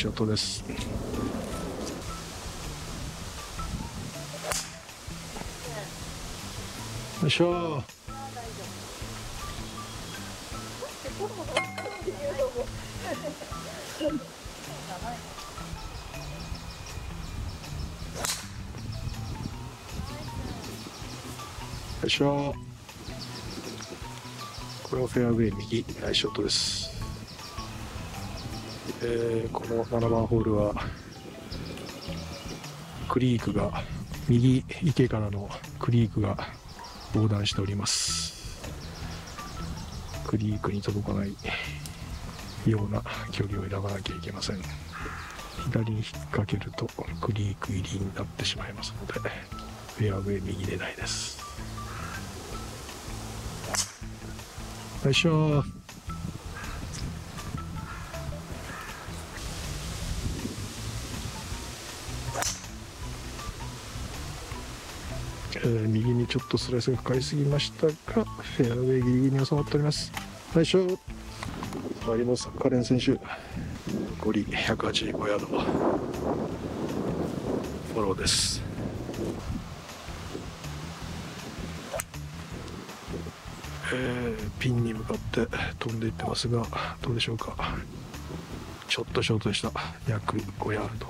ショットです。よいしょ。よいしょ。これはフェアウェイ右ナイスショットです、えーこの7番ホールはクリークが右池からのクリークが横断しております。クリークに届かないような距離を選ばなきゃいけません。左に引っ掛けるとクリーク入りになってしまいますのでフェアウェイ右でないです。よいしょ。えー右にちょっとスライスがかかりすぎましたがフェアウェイギリギリに収まっております。よいしょ有本カレン選手残り185ヤード。フォローです。えーピンに向かって飛んでいってますがどうでしょうか。ちょっとショートでした。約5ヤード。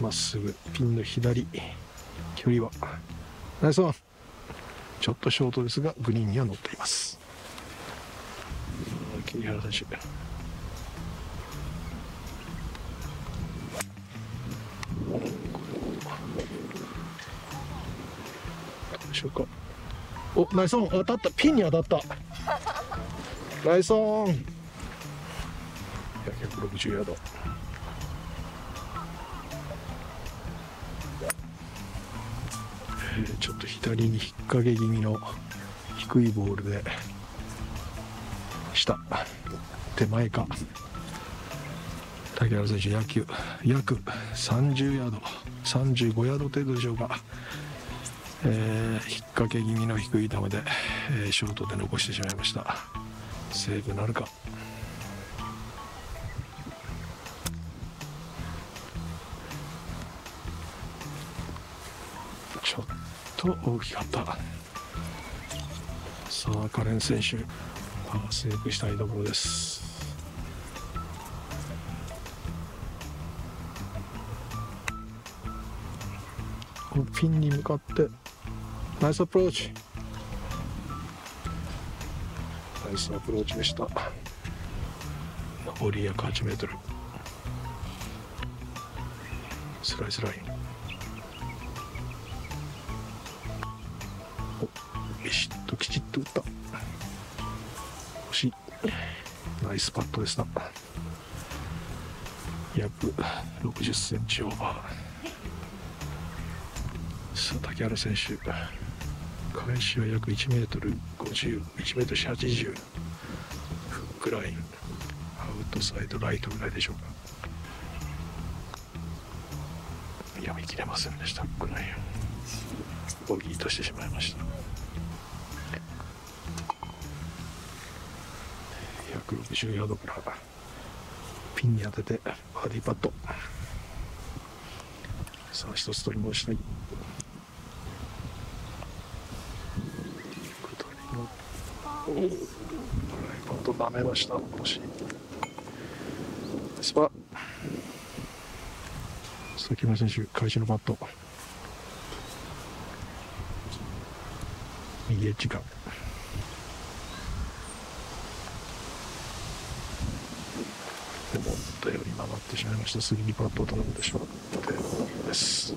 まっすぐピンの左距離は。ナイスワン。ちょっとショートですがグリーンには乗っています。桐原選手し。ょうか。おナイスオン。当たった。ピンに当たった。ナイスオン。160ヤード。ちょっと左に引っ掛け気味の低いボールで下手前か。竹原選手野球。約30ヤード。35ヤード程度でしょうか、えー引っ掛け気味の低い球で、えーショートで残してしまいました。セーブなるか。と大きかった。さあカレン選手パーセーブしたいところです。このピンに向かってナイスアプローチ。ナイスアプローチでした。上り約8メートル。スライスライン。と打った。惜しい。ナイスパットでした。約60センチオーバーさあ竹原選手。返しは約1メートル50、1メートル80フックラインアウトサイドライトぐらいでしょうか。読み切れませんでした。フックラインボギーとしてしまいました。160ヤードから。ピンに当ててバーディーパット。さあ一つ取り戻したい。ドライパットダメました惜しいスパ崎村選手開始のパット。右エッジか思ったより曲がってしまいました。3パットを頼んでしまってです。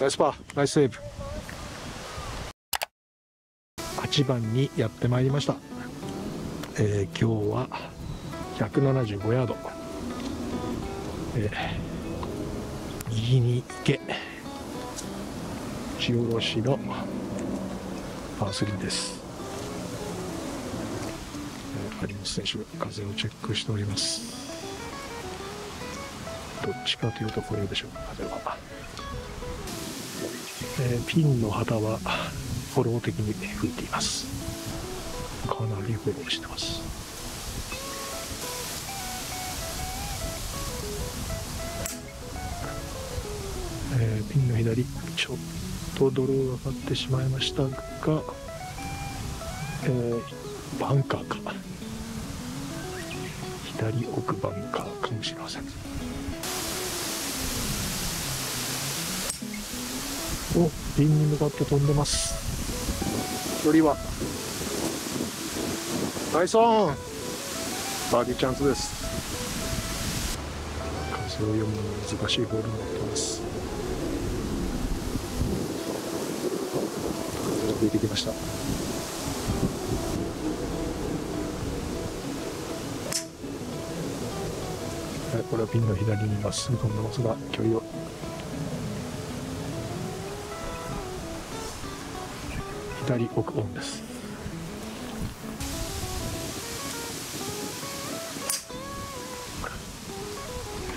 ナイスパー。ナイスセーブ。8番にやってまいりました、えー今日は175ヤード、えー右に行け。打ち下ろしのパー3です。えー有本選手風をチェックしております。どっちかというとこれでしょう風は、えー、ピンの旗はフォロー的に吹いています。かなりフォローしてます。えー、ピンの左ちょっと泥がかかってしまいましたが、えー、バンカーか。左奥バンカーかもしれません。おピンに向かって飛んでます。距離は？ナイスオン！バーディーチャンスです。風を読むの難しいボールになってます。風が吹いてきました。これはピンの左にまっすぐ飛んでますが距離を。左奥オンです。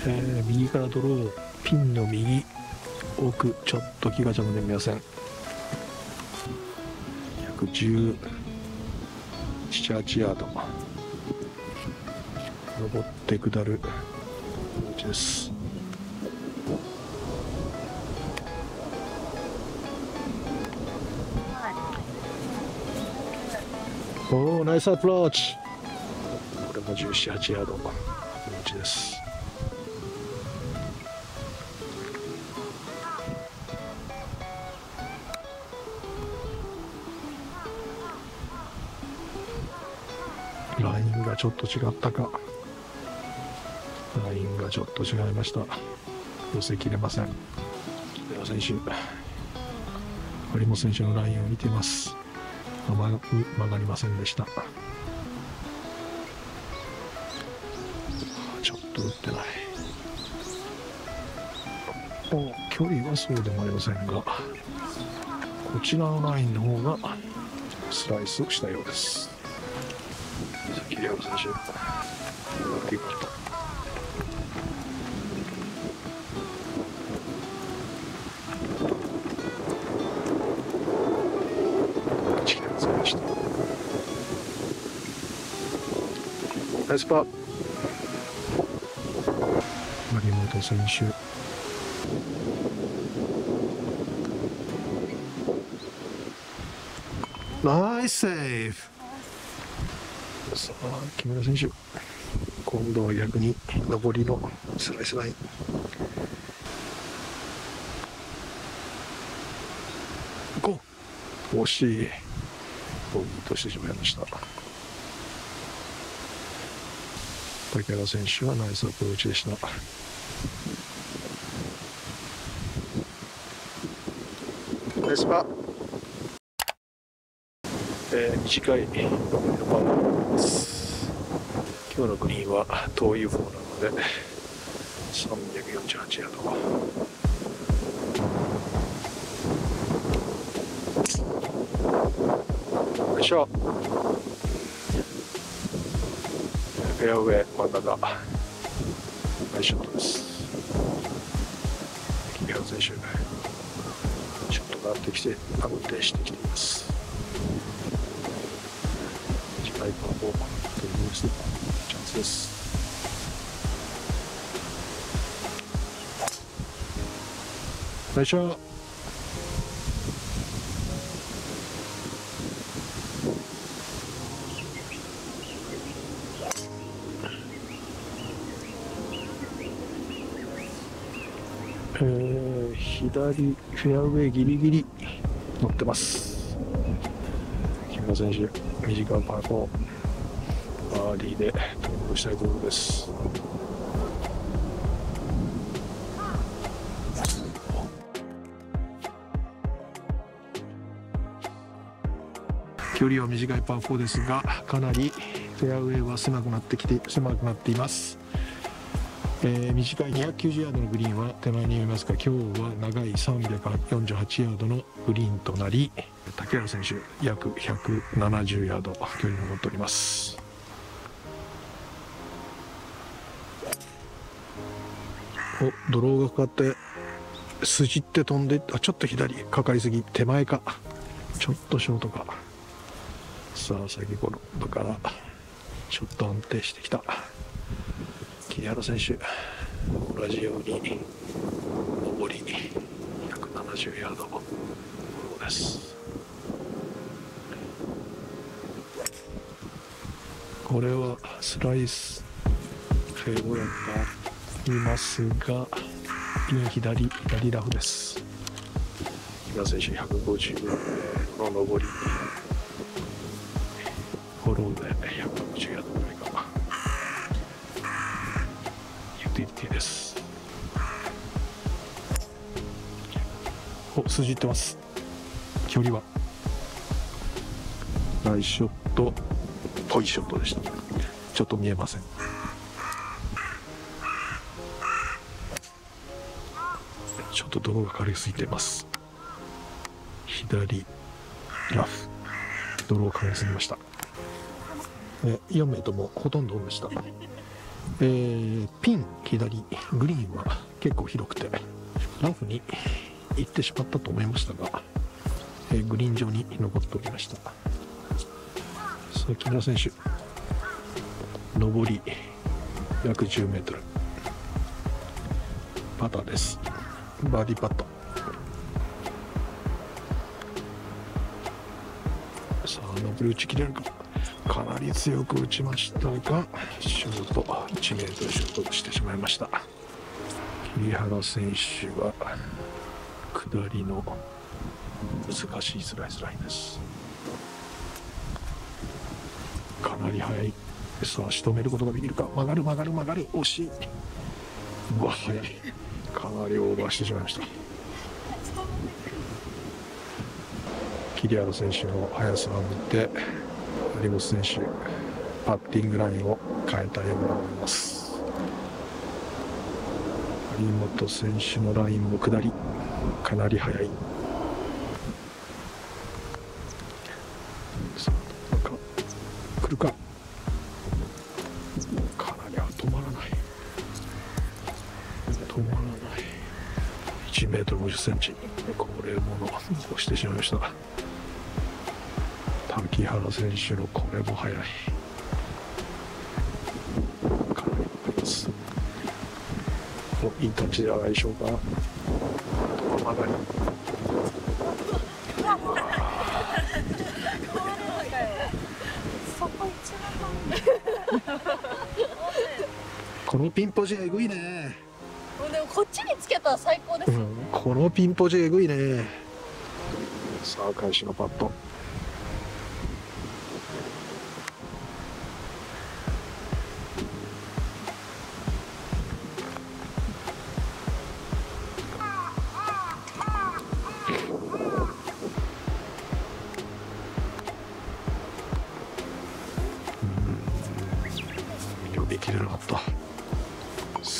えー、右からドローピンの右奥ちょっと気が邪魔で見ません。117、8ヤード。登って下る。道ですおおナイスアプローチ。これも178ヤード道です。ラインがちょっと違ったか。ちょっと違いました。寄せきれません。では選手張本選手のラインを見ています曲がりませんでした。ちょっと打ってない。距離はそうでもありませんがこちらのラインの方がスライスをしたようです。崎亮選手ナイスパー森本選手。ナイスセーフさあ木村選手。今度は逆に上りのスライスライン。惜しい。ボギーとしてしまいました竹原選手はナイスアプローチでした。ナイスパえー、短い残りのパーです。今日のグリーンは遠い方なので348ヤード。よいしょ。フェアウェイ真ん中ナ。イスショットです。木原選手ショットが上がって安定してきています。短いパー4というチャンスです。ナイスショット左フェアウェイギリギリ乗ってます。木村選手短いパー4バーディーで登録したいところです。距離は短いパー4ですがかなりフェアウェイは狭くなってきて狭くなっています。えー、短い290ヤードのグリーンは手前に見えますが今日は長い348ヤードのグリーンとなり竹原選手約170ヤード距離を持っております。おドローがかかって筋って飛んであちょっと左かかりすぎ手前か。ちょっとショートか。さあ先頃だからちょっと安定してきた。桐原選手同じように上り170ヤード。フォローです。これはスライスフェードランがありますがピン左左ラフです。木村選手150ヤードの上り。フォローで160ヤードぐらいかユーティリティです。お筋いってます。距離は？ナイスショット。ぽいショットでした。ちょっと見えません。ちょっと泥が軽すぎてます。左ラフ。泥をかけすぎました。え4名ともほとんどオンでした、えー、ピン左グリーンは結構広くてラフに行ってしまったと思いましたが、えー、グリーン上に残っておりました。さあ木村選手上り約10メートル。パターです。バーディーパット。さあ上り打ち切れるか。かなり強く打ちましたがショート1メートルショートしてしまいました。桐原選手は下りの難しいスライスラインです。かなり速いさあ仕留めることができるか。曲がる曲がる曲がる。惜しい。うわ速い。かなりオーバーしてしまいました。桐原選手の速さを見て張本選手パッティングラインを変えたように思います。張本選手のラインも下りかなり速い。さあなんか。来るか。かなりは止まらない。止まらない。1メートル50センチ。これも残してしまいました。滝原選手のこれも速い。かなりありますおいいタッチじゃないでしょうか。このピンポジえぐいね、もうでもこっちにつけたら最高ですよ、うん、このピンポジえぐいね。さあ開始のパット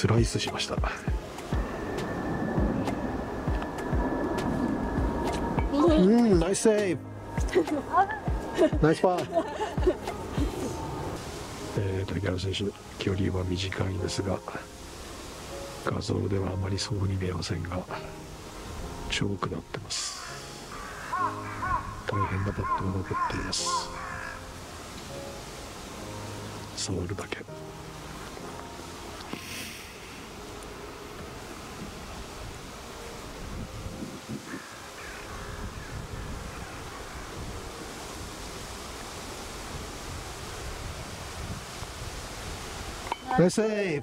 スライスしました。うんナイスセーブナイスパーえー、竹原選手距離は短いですが画像ではあまりそうに見えませんが超くなってます。大変なパットが残っています。触るだけナイ